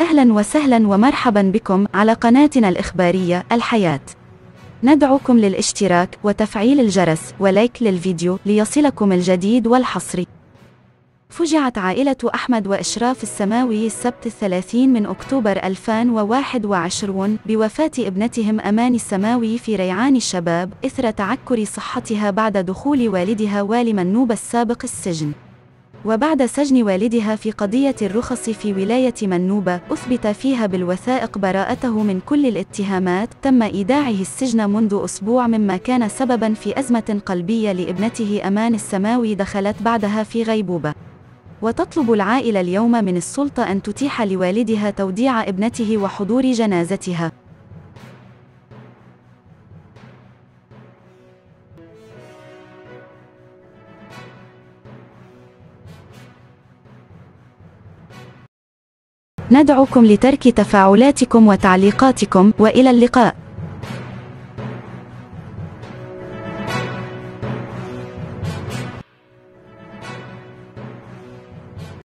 أهلا وسهلا ومرحبا بكم على قناتنا الإخبارية الحياة. ندعوكم للاشتراك وتفعيل الجرس ولايك للفيديو ليصلكم الجديد والحصري. فجعت عائلة أحمد وإشراف السماوي السبت الثلاثين من أكتوبر 2021 بوفاة ابنتهم أمان السماوي في ريعان الشباب إثر تعكر صحتها بعد دخول والدها والي منوب السابق السجن. وبعد سجن والدها في قضية الرخص في ولاية منوبة أثبت فيها بالوثائق براءته من كل الاتهامات تم إيداعه السجن منذ أسبوع مما كان سببا في أزمة قلبية لابنته أمان السماوي دخلت بعدها في غيبوبة. وتطلب العائلة اليوم من السلطة أن تتيح لوالدها توديع ابنته وحضور جنازتها. ندعوكم لترك تفاعلاتكم وتعليقاتكم وإلى اللقاء.